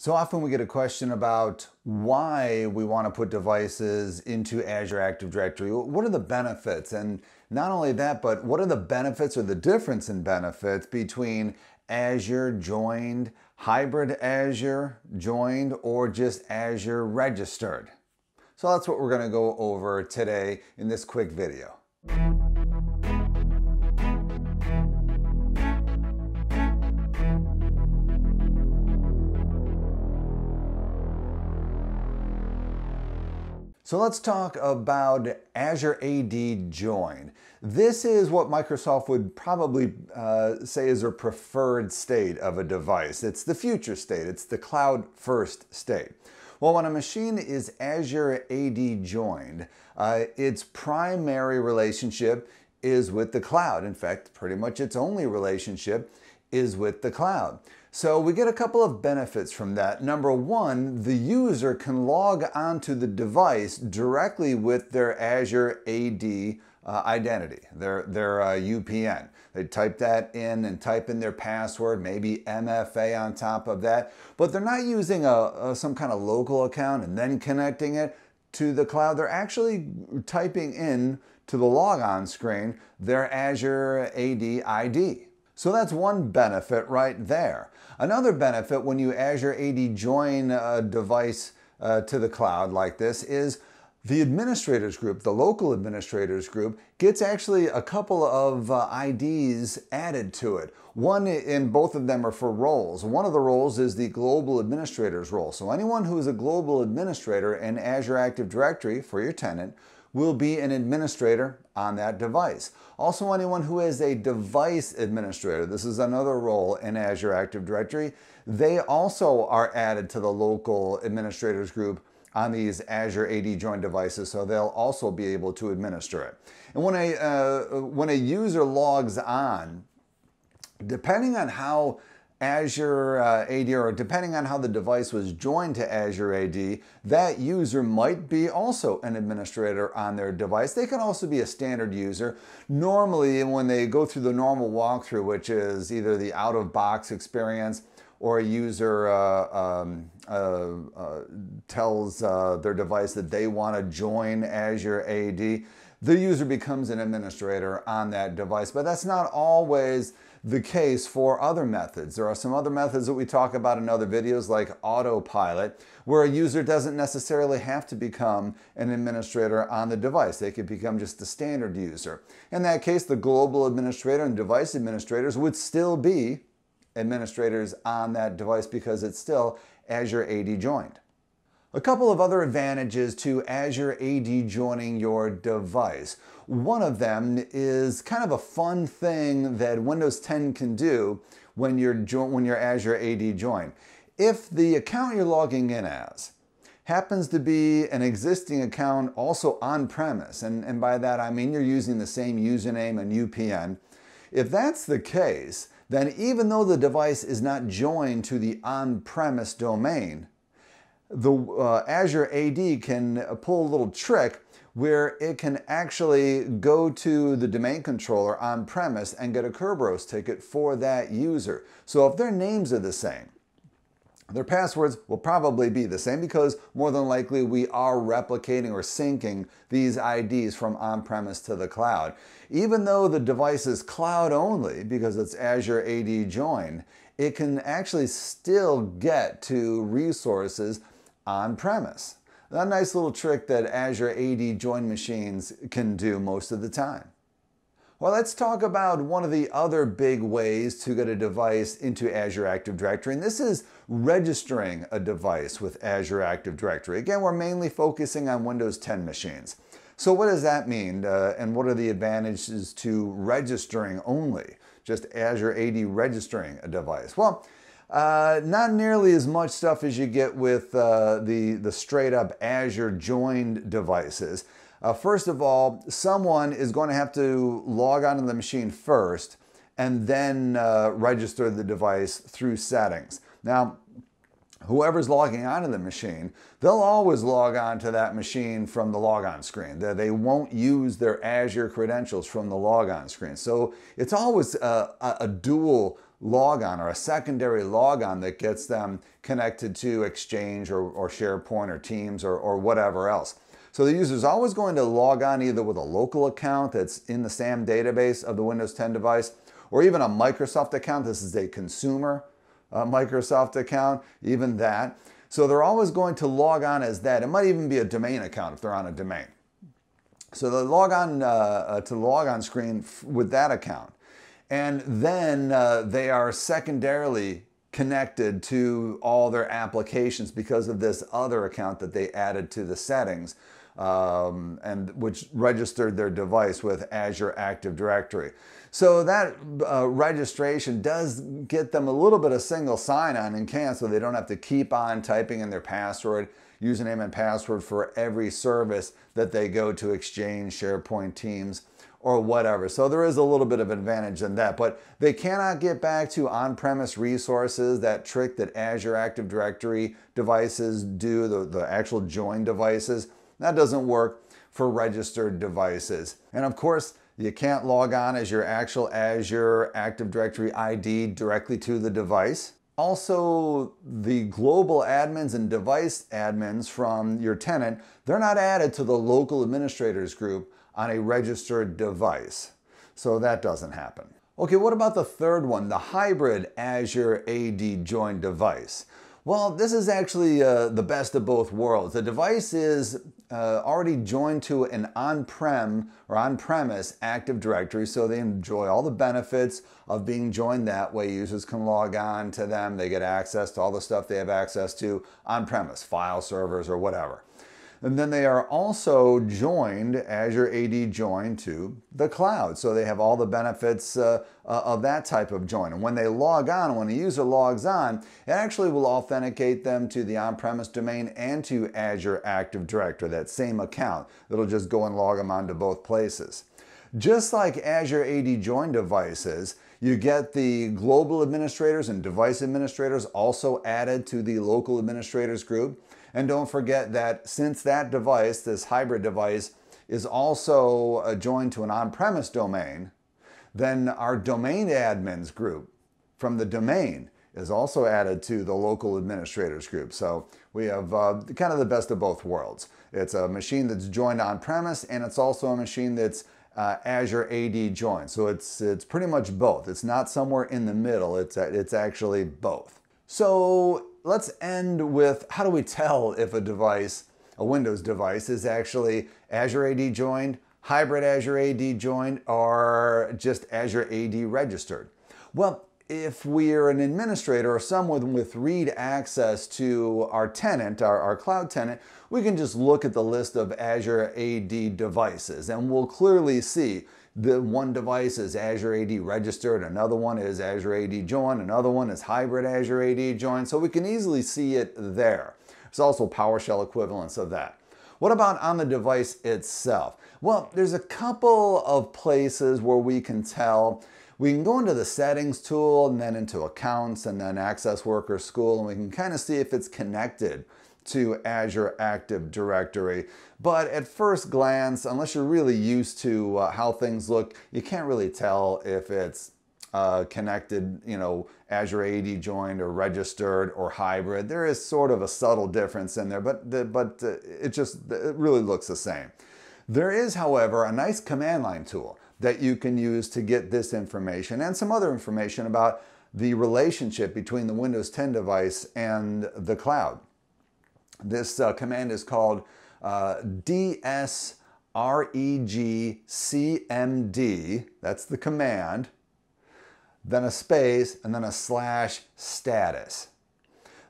So often we get a question about why we want to put devices into Azure Active Directory. What are the benefits? And not only that, but what are the benefits or the difference in benefits between Azure joined, hybrid Azure joined, or just Azure registered? So that's what we're going to go over today in this quick video. So let's talk about Azure AD Join. This is what Microsoft would probably uh, say is their preferred state of a device. It's the future state, it's the cloud first state. Well, when a machine is Azure AD joined, uh, its primary relationship is with the cloud. In fact, pretty much its only relationship is with the cloud. So we get a couple of benefits from that. Number one, the user can log onto the device directly with their Azure AD uh, identity, their, their uh, UPN. They type that in and type in their password, maybe MFA on top of that, but they're not using a, a, some kind of local account and then connecting it to the cloud. They're actually typing in to the logon screen their Azure AD ID. So that's one benefit right there. Another benefit when you Azure AD join a device uh, to the cloud like this is the administrators group, the local administrators group, gets actually a couple of uh, IDs added to it. One in both of them are for roles. One of the roles is the global administrators role. So anyone who is a global administrator in Azure Active Directory for your tenant will be an administrator on that device. Also anyone who is a device administrator, this is another role in Azure Active Directory, they also are added to the local administrators group on these Azure AD join devices, so they'll also be able to administer it. And when a, uh, when a user logs on, depending on how Azure uh, AD, or depending on how the device was joined to Azure AD, that user might be also an administrator on their device. They can also be a standard user. Normally, when they go through the normal walkthrough, which is either the out-of-box experience or a user uh, um, uh, uh tells uh, their device that they want to join Azure AD, the user becomes an administrator on that device. But that's not always the case for other methods. There are some other methods that we talk about in other videos like autopilot, where a user doesn't necessarily have to become an administrator on the device. They could become just a standard user. In that case, the global administrator and device administrators would still be administrators on that device because it's still Azure AD joined. A couple of other advantages to Azure AD joining your device. One of them is kind of a fun thing that Windows 10 can do when you're, when you're Azure AD join. If the account you're logging in as happens to be an existing account also on-premise, and, and by that I mean you're using the same username and UPN, if that's the case, then even though the device is not joined to the on-premise domain, the uh, Azure AD can pull a little trick where it can actually go to the domain controller on premise and get a Kerberos ticket for that user. So if their names are the same, their passwords will probably be the same because more than likely we are replicating or syncing these IDs from on-premise to the cloud. Even though the device is cloud only because it's Azure AD Join, it can actually still get to resources on premise. A nice little trick that Azure AD join machines can do most of the time. Well, let's talk about one of the other big ways to get a device into Azure Active Directory, and this is registering a device with Azure Active Directory. Again, we're mainly focusing on Windows 10 machines. So what does that mean, uh, and what are the advantages to registering only, just Azure AD registering a device? Well, uh, not nearly as much stuff as you get with uh, the, the straight up Azure joined devices. Uh, first of all, someone is going to have to log onto the machine first and then uh, register the device through settings. Now, whoever's logging onto the machine, they'll always log on to that machine from the logon screen. They won't use their Azure credentials from the logon screen. So it's always a, a dual logon or a secondary logon that gets them connected to Exchange or, or SharePoint or Teams or, or whatever else. So the user is always going to log on either with a local account that's in the SAM database of the Windows 10 device or even a Microsoft account. This is a consumer uh, Microsoft account, even that. So they're always going to log on as that. It might even be a domain account if they're on a domain. So they log on uh, uh, to the logon screen with that account. And then uh, they are secondarily connected to all their applications because of this other account that they added to the settings um, and which registered their device with Azure Active Directory. So that uh, registration does get them a little bit of single sign-on and can so they don't have to keep on typing in their password, username and password for every service that they go to Exchange, SharePoint, Teams, or whatever. So there is a little bit of advantage in that, but they cannot get back to on-premise resources, that trick that Azure Active Directory devices do, the, the actual join devices. That doesn't work for registered devices. And of course, you can't log on as your actual Azure Active Directory ID directly to the device. Also, the global admins and device admins from your tenant, they're not added to the local administrators group on a registered device. So that doesn't happen. Okay, what about the third one, the hybrid Azure AD join device? Well, this is actually uh, the best of both worlds. The device is uh, already joined to an on-prem or on-premise Active Directory, so they enjoy all the benefits of being joined that way. Users can log on to them, they get access to all the stuff they have access to on-premise, file servers or whatever. And then they are also joined, Azure AD joined to the cloud. So they have all the benefits uh, uh, of that type of join. And when they log on, when a user logs on, it actually will authenticate them to the on-premise domain and to Azure Active Directory, that same account. It'll just go and log them onto both places. Just like Azure AD join devices, you get the global administrators and device administrators also added to the local administrators group. And don't forget that since that device, this hybrid device, is also uh, joined to an on-premise domain, then our domain admins group from the domain is also added to the local administrators group. So we have uh, kind of the best of both worlds. It's a machine that's joined on-premise and it's also a machine that's uh, Azure AD joined. So it's, it's pretty much both. It's not somewhere in the middle. It's, it's actually both. So let's end with how do we tell if a device, a Windows device, is actually Azure AD joined, hybrid Azure AD joined, or just Azure AD registered? Well, if we're an administrator or someone with read access to our tenant, our, our cloud tenant, we can just look at the list of Azure AD devices and we'll clearly see the one device is Azure AD registered, another one is Azure AD joined, another one is hybrid Azure AD joined, so we can easily see it there. There's also PowerShell equivalents of that. What about on the device itself? Well, there's a couple of places where we can tell. We can go into the settings tool and then into accounts and then Access work or school and we can kind of see if it's connected to Azure Active Directory. But at first glance, unless you're really used to uh, how things look, you can't really tell if it's uh, connected, you know, Azure AD joined or registered or hybrid. There is sort of a subtle difference in there, but, the, but uh, it just it really looks the same. There is, however, a nice command line tool that you can use to get this information and some other information about the relationship between the Windows 10 device and the cloud. This uh, command is called uh, DSREGCMD. That's the command. Then a space and then a slash status.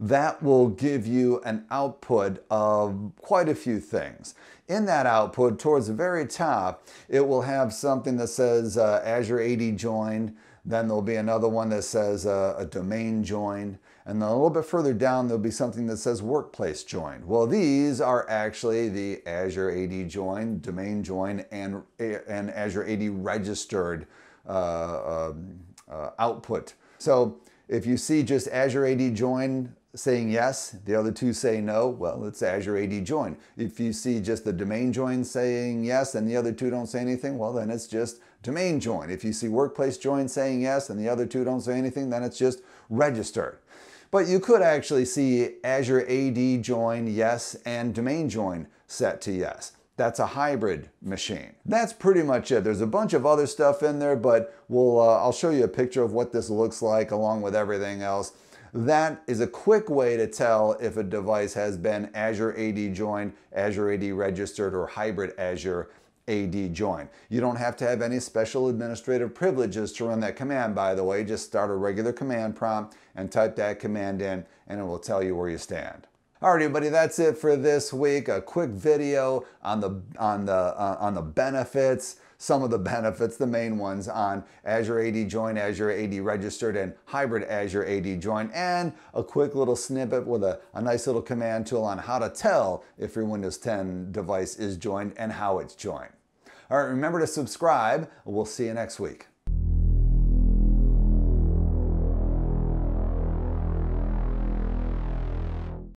That will give you an output of quite a few things. In that output, towards the very top, it will have something that says uh, Azure AD joined. Then there'll be another one that says uh, a domain joined. And then a little bit further down, there'll be something that says workplace join. Well, these are actually the Azure AD join, domain join, and, and Azure AD registered uh, um, uh, output. So if you see just Azure AD join saying yes, the other two say no, well, it's Azure AD join. If you see just the domain join saying yes and the other two don't say anything, well, then it's just domain join. If you see workplace join saying yes and the other two don't say anything, then it's just registered. But you could actually see Azure AD join yes and domain join set to yes. That's a hybrid machine. That's pretty much it. There's a bunch of other stuff in there, but we'll, uh, I'll show you a picture of what this looks like along with everything else. That is a quick way to tell if a device has been Azure AD joined, Azure AD registered, or hybrid Azure AD join. You don't have to have any special administrative privileges to run that command, by the way. Just start a regular command prompt and type that command in, and it will tell you where you stand. All right, everybody, that's it for this week. A quick video on the on the uh, on the benefits, some of the benefits, the main ones on Azure AD Join, Azure AD Registered, and Hybrid Azure AD Join, and a quick little snippet with a, a nice little command tool on how to tell if your Windows 10 device is joined and how it's joined. All right, remember to subscribe. We'll see you next week.